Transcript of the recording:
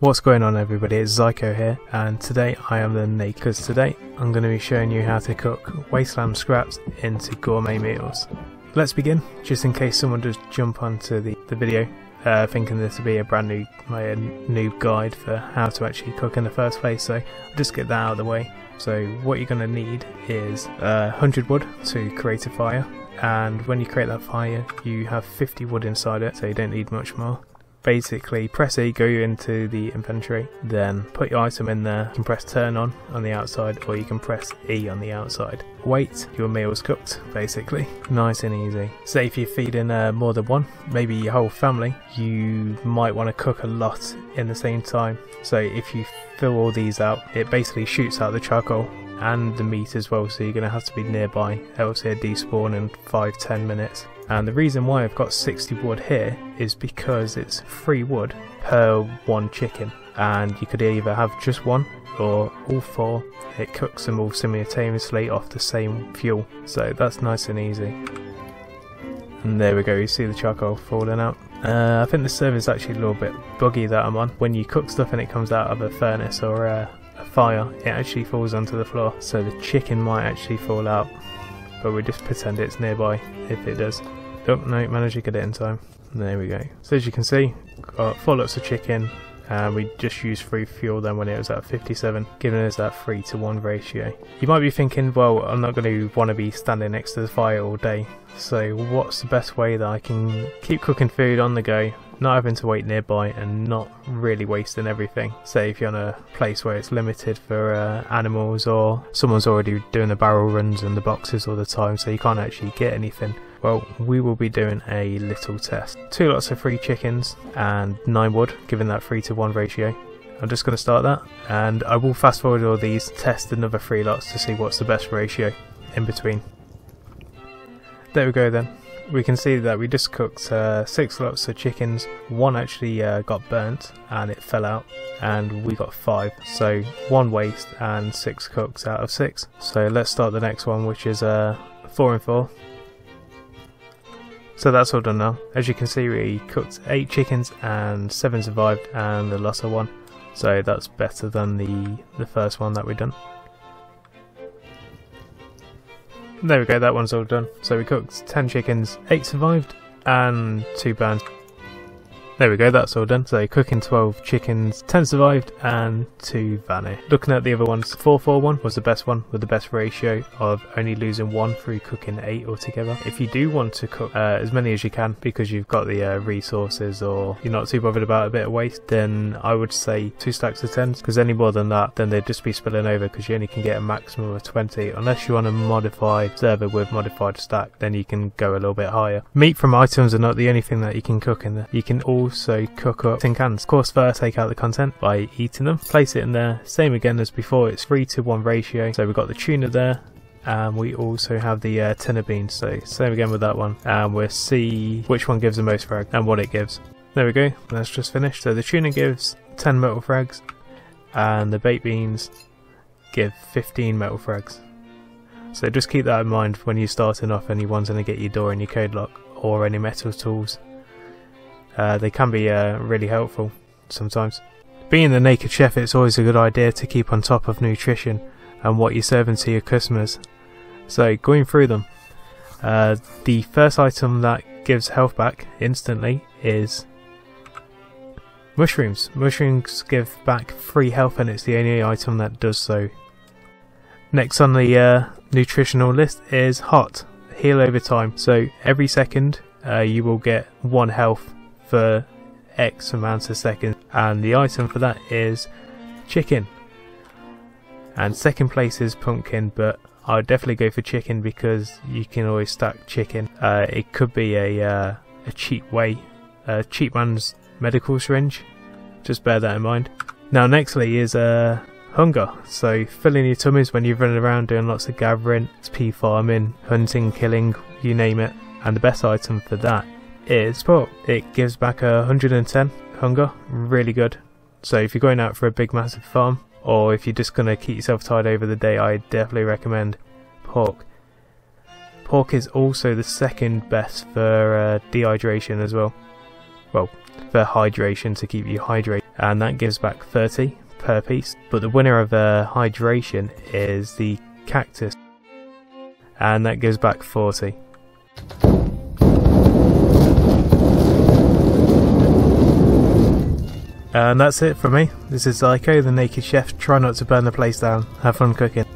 What's going on everybody, it's Zyko here and today I am the because today I'm going to be showing you how to cook wasteland scraps into gourmet meals. Let's begin, just in case someone does jump onto the, the video uh, thinking this will be a brand new my new guide for how to actually cook in the first place so I'll just get that out of the way. So what you're going to need is uh, 100 wood to create a fire and when you create that fire you have 50 wood inside it so you don't need much more basically press E, go into the inventory, then put your item in there, you can press turn on on the outside or you can press E on the outside. Wait, your meal's cooked, basically. Nice and easy. Say if you're feeding uh, more than one, maybe your whole family, you might want to cook a lot in the same time. So if you fill all these out, it basically shoots out the charcoal and the meat as well, so you're going to have to be nearby, else it'll despawn in 5-10 minutes. And the reason why I've got 60 wood here is because it's free wood per one chicken. And you could either have just one or all four. It cooks them all simultaneously off the same fuel. So that's nice and easy. And there we go, you see the charcoal falling out. Uh, I think the server is actually a little bit buggy that I'm on. When you cook stuff and it comes out of a furnace or fire, it actually falls onto the floor. So the chicken might actually fall out. But we just pretend it's nearby if it does. Oh no, managed to get it in time. There we go. So as you can see, got four lots of chicken, and we just used free fuel then when it was at 57, giving us that 3 to 1 ratio. You might be thinking, well, I'm not going to want to be standing next to the fire all day, so what's the best way that I can keep cooking food on the go, not having to wait nearby and not really wasting everything. Say if you're on a place where it's limited for uh, animals or someone's already doing the barrel runs and the boxes all the time so you can't actually get anything. Well, we will be doing a little test. Two lots of free chickens and nine wood, given that 3 to 1 ratio. I'm just going to start that and I will fast forward all these, test another three lots to see what's the best ratio in between. There we go then. We can see that we just cooked uh, six lots of chickens. One actually uh, got burnt and it fell out, and we got five. So one waste and six cooks out of six. So let's start the next one, which is uh, four and four. So that's all done now. As you can see we cooked 8 chickens and 7 survived and the of 1. So that's better than the, the first one that we done. There we go, that one's all done. So we cooked 10 chickens, 8 survived and 2 burned. There we go, that's all done. So cooking 12 chickens, 10 survived and 2 vanished. Looking at the other ones, 441 was the best one with the best ratio of only losing 1 through cooking 8 altogether. If you do want to cook uh, as many as you can because you've got the uh, resources or you're not too bothered about a bit of waste, then I would say 2 stacks of 10s because any more than that then they'd just be spilling over because you only can get a maximum of 20 unless you want a modified server with modified stack then you can go a little bit higher. Meat from items are not the only thing that you can cook in there. You can all also cook up tin cans. Of course first take out the content by eating them, place it in there, same again as before, it's 3 to 1 ratio. So we've got the tuna there, and we also have the uh, tuna beans. So same again with that one and we'll see which one gives the most frag and what it gives. There we go that's just finished. So the tuna gives 10 metal frags and the baked beans give 15 metal frags. So just keep that in mind when you're starting off and you want to get your door and your code lock or any metal tools uh, they can be uh, really helpful sometimes. Being the naked chef, it's always a good idea to keep on top of nutrition and what you're serving to your customers. So, going through them, uh, the first item that gives health back instantly is mushrooms. Mushrooms give back free health, and it's the only item that does so. Next on the uh, nutritional list is hot. Heal over time. So every second uh, you will get one health for X amount of seconds, and the item for that is chicken. And second place is pumpkin, but I would definitely go for chicken because you can always stack chicken. Uh, it could be a uh, a cheap way, a cheap man's medical syringe. Just bear that in mind. Now, nextly is uh, hunger. So filling your tummies when you're running around doing lots of gathering, XP farming, hunting, killing, you name it. And the best item for that is pork. It gives back a 110 hunger, really good. So if you're going out for a big massive farm, or if you're just going to keep yourself tired over the day, I definitely recommend pork. Pork is also the second best for uh, dehydration as well. Well, for hydration to keep you hydrated. and that gives back 30 per piece. But the winner of uh, hydration is the cactus, and that gives back 40. And that's it for me. This is Zyko, the Naked Chef. Try not to burn the place down. Have fun cooking.